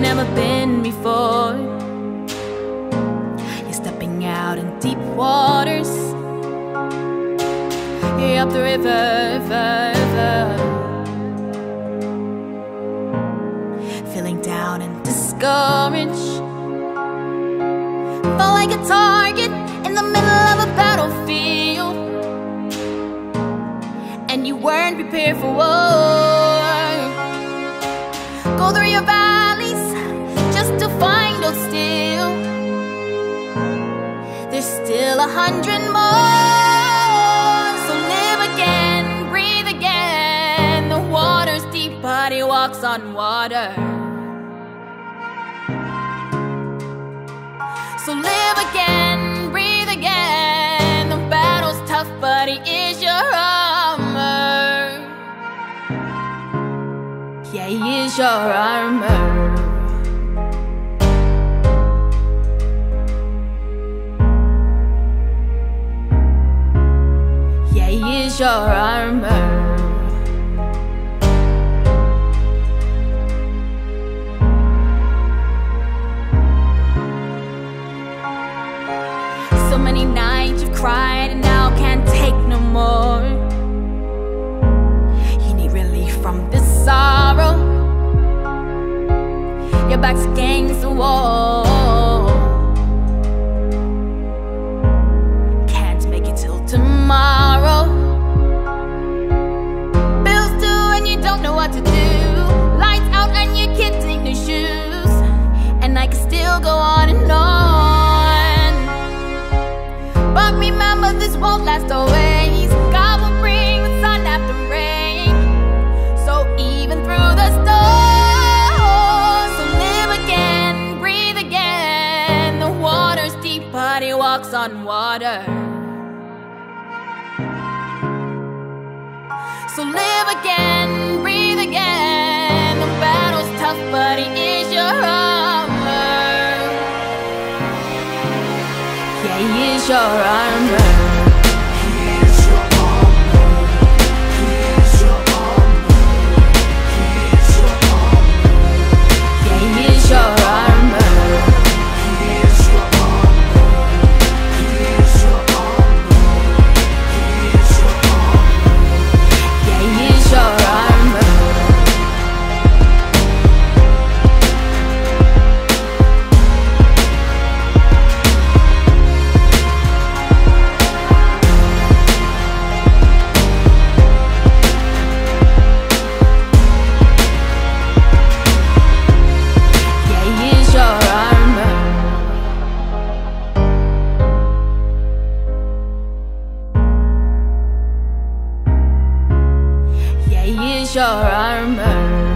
never been before. You're stepping out in deep waters. You're up the river, river. Feeling down and discouraged. Fall like a target in the middle of a battlefield. And you weren't prepared for war. Through your valleys just to find hold still. There's still a hundred more. So live again, breathe again. The water's deep, but he walks on water. So live again, Yeah, he is your armor. Yeah, he is your armor. So many nights you've cried and now can't take no more. You need relief from this back's against the wall. Can't make it till tomorrow. Bills due and you don't know what to do. Lights out and your kids ain't new shoes. And I can still go on and on. But remember, this won't last walks on water. So live again, breathe again. The battle's tough, but he is your armor. Yeah, he is your armor. sure I